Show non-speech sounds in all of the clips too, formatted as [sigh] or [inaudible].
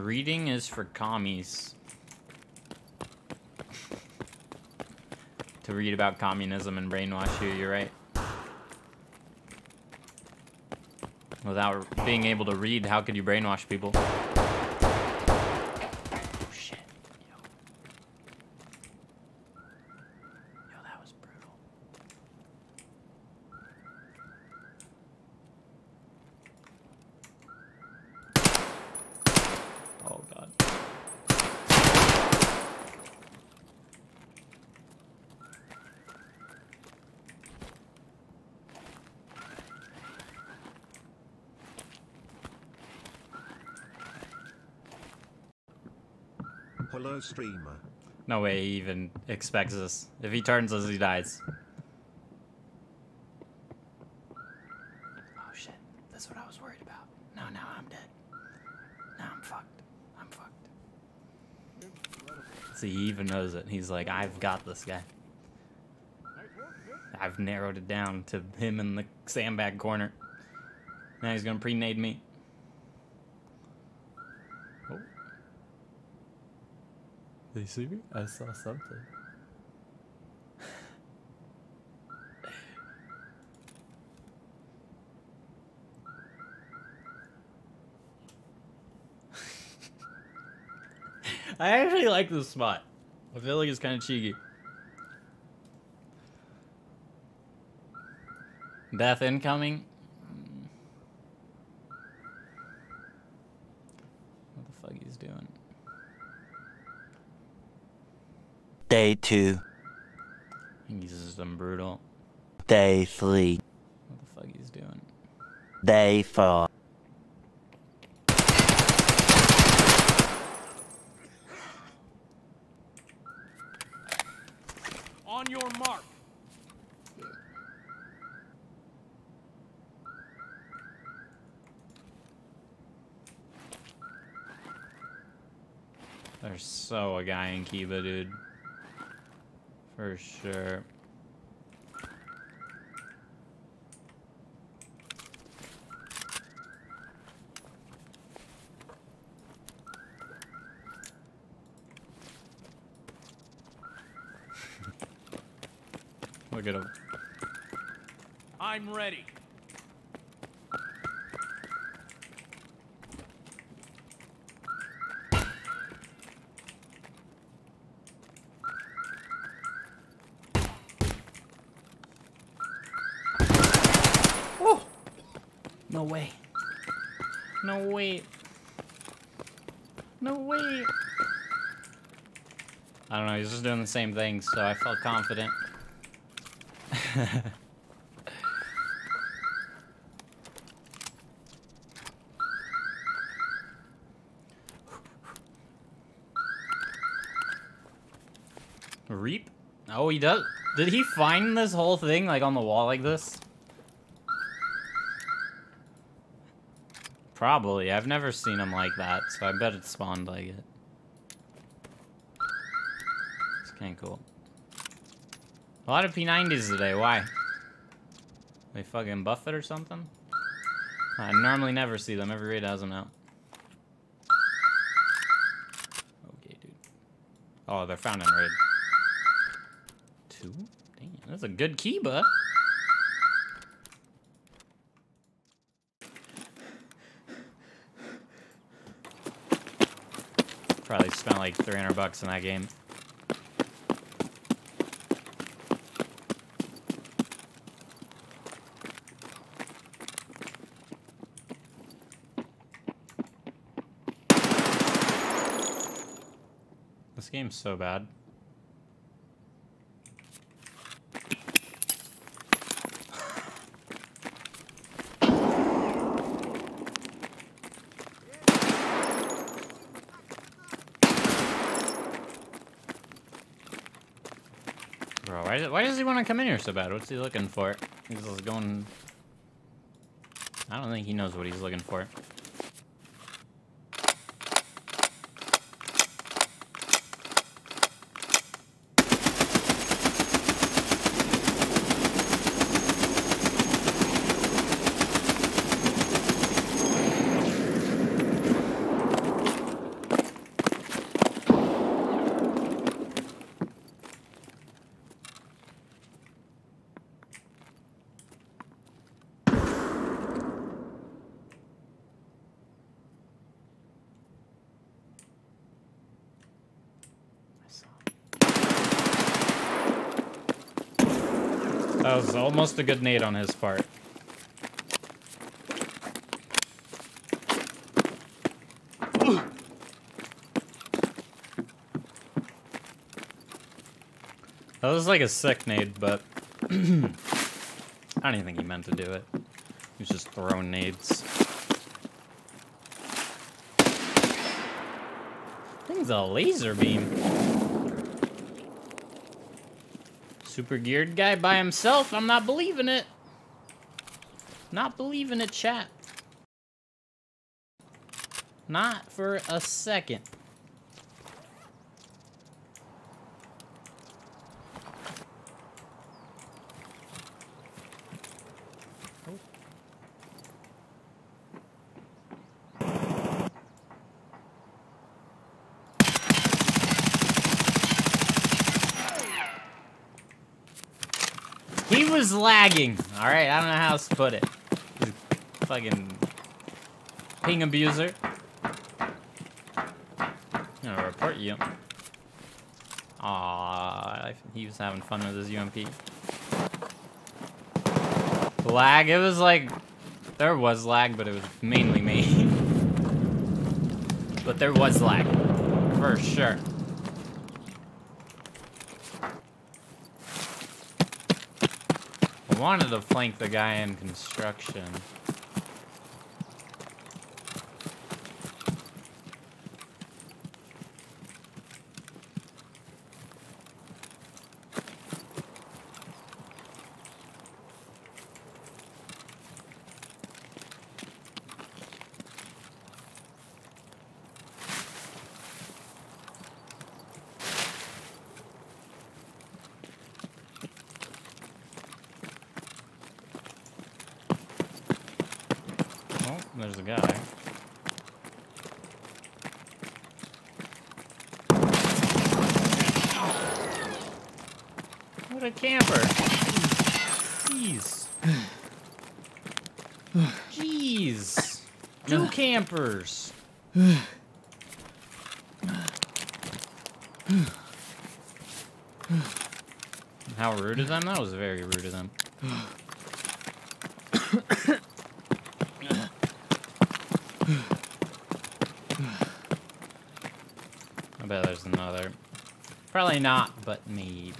Reading is for commies. to read about communism and brainwash you, you're right. Without being able to read, how could you brainwash people? Oh shit. Yo. Yo, that was brutal. Oh Oh, god. Hello, streamer. No way he even expects this. If he turns us, he dies. Oh shit. That's what I was worried about. No, now I'm dead. Now I'm fucked. I'm fucked. See, he even knows it. He's like, I've got this guy. I've narrowed it down to him in the sandbag corner. Now he's gonna pre-nade me. Oh. Did you see me? I saw something. I actually like this spot. I feel like it's kind of cheeky. Death incoming. Hmm. What the fuck he's doing? Day 2. He's just some brutal. Day 3. What the fuck he's doing? Day 4. On your mark. There's so a guy in Kiba, dude. For sure. Look at him. I'm ready. Oh! No way. No way. No way. I don't know, he's just doing the same thing, so I felt confident. [laughs] Reap? Oh, he does. Did he find this whole thing, like, on the wall like this? Probably. I've never seen him like that, so I bet it spawned like it. It's kind of cool. A lot of P90s today. Why? They fucking buff it or something? I normally never see them. Every raid has them out. Okay, dude. Oh, they're found in raid. Two? Damn, that's a good Kiba. Probably spent like 300 bucks in that game. So bad. Bro, why, why does he want to come in here so bad? What's he looking for? He's going... I don't think he knows what he's looking for. That was almost a good nade on his part. That was like a sick nade, but [clears throat] I don't even think he meant to do it. He was just throwing nades. Thing's a laser beam. Super geared guy by himself. I'm not believing it. Not believing it, chat. Not for a second. Lagging. All right, I don't know how else to put it. Fucking ping abuser. I'm gonna report you. Aww, he was having fun with his UMP. Lag, it was like, there was lag, but it was mainly me. [laughs] but there was lag, for sure. Wanted to flank the guy in construction. Oh, there's a guy. What a camper. Jeez. Jeez. Two campers. How rude of them? That was very rude of them. [coughs] bet there's another. Probably not, but maybe.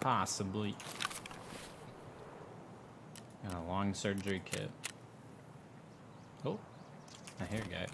Possibly. Got a long surgery kit. Oh, I hear a guy.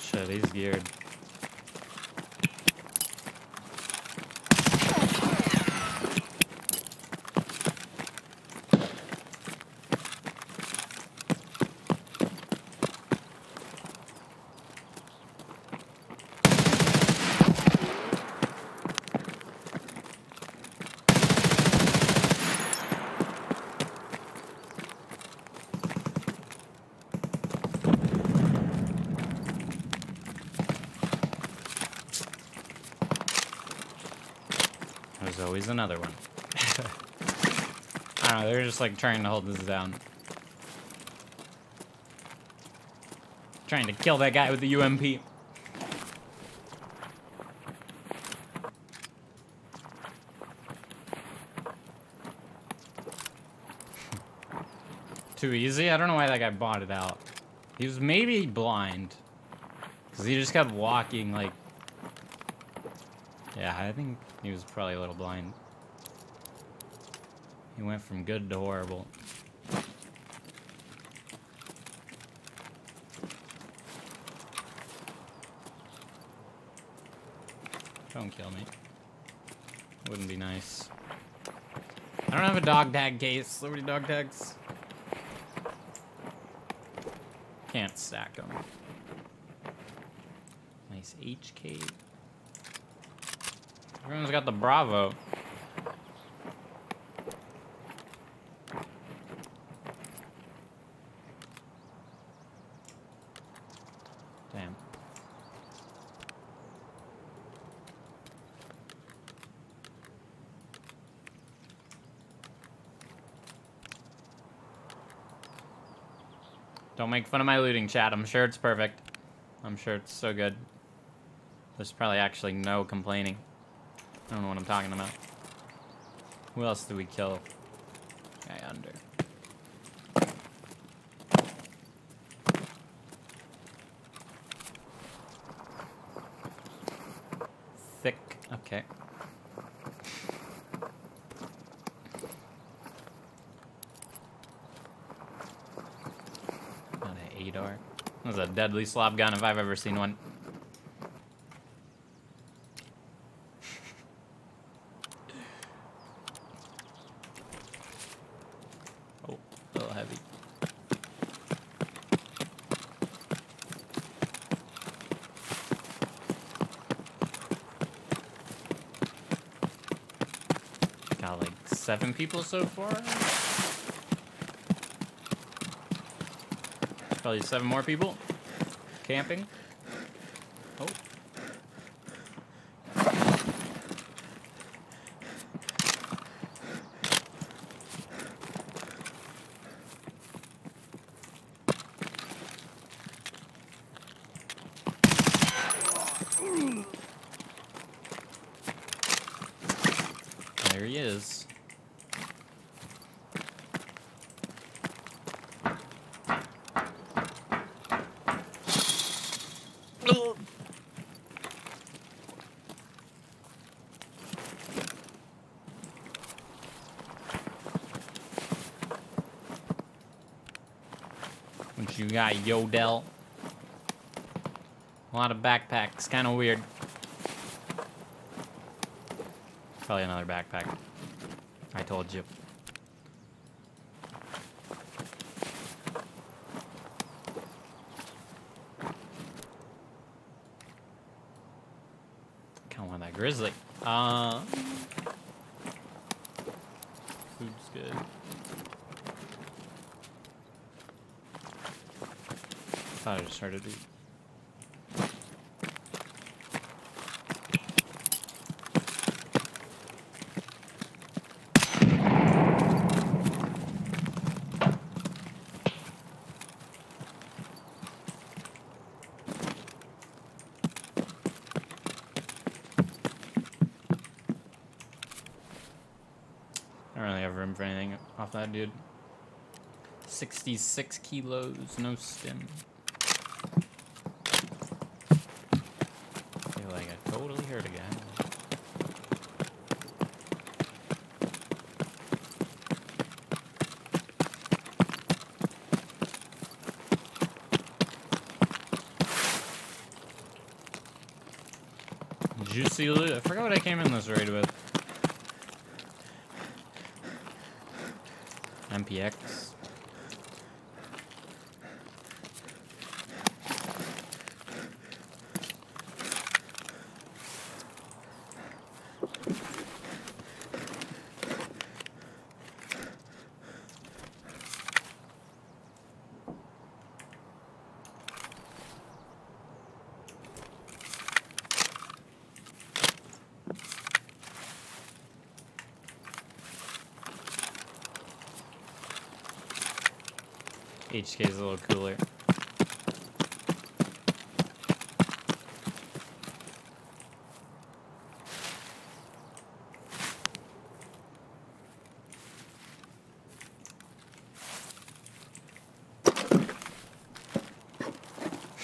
Shit, he's geared. There's always another one. I don't know, they're just like trying to hold this down. Trying to kill that guy with the UMP. [laughs] Too easy? I don't know why that guy bought it out. He was maybe blind. Because he just kept walking like... Yeah, I think he was probably a little blind. He went from good to horrible. Don't kill me. Wouldn't be nice. I don't have a dog tag case. Liberty dog tags. Can't stack them. Nice HK. Everyone's got the Bravo. Damn. Don't make fun of my looting, chat. I'm sure it's perfect. I'm sure it's so good. There's probably actually no complaining. I don't know what I'm talking about. Who else did we kill? Guy under. Thick. Okay. Not an Adar. That was a deadly slob gun if I've ever seen one. oh, a little heavy. Got like seven people so far. Probably seven more people camping. Oh. There he is. Got, Yodel? A lot of backpacks, kind of weird. Probably another backpack. I told you. Kind of want that grizzly. Uh, food's good. I just eat. I don't really have room for anything off that dude. 66 kilos, no stim. feel like I totally hurt a guy. Juicy loot. I forgot what I came in this raid with. MPX. HK is a little cooler.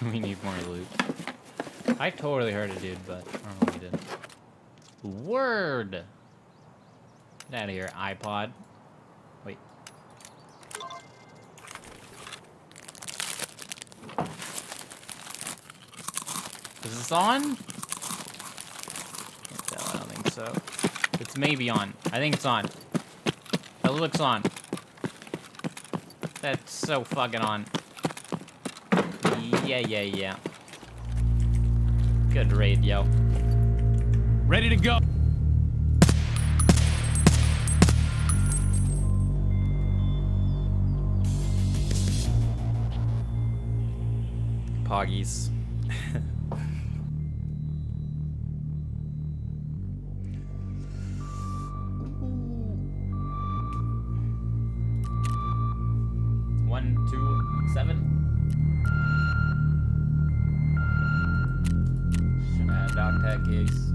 [laughs] we need more loot. I totally heard a dude, but I don't know what he did. Word! Get out of here, iPod. Is on? Can't tell, I don't think so. It's maybe on. I think it's on. It looks on. That's so fucking on. Yeah, yeah, yeah. Good raid, yo. Ready to go. Poggies. one, two, seven. Should have dog tag gigs.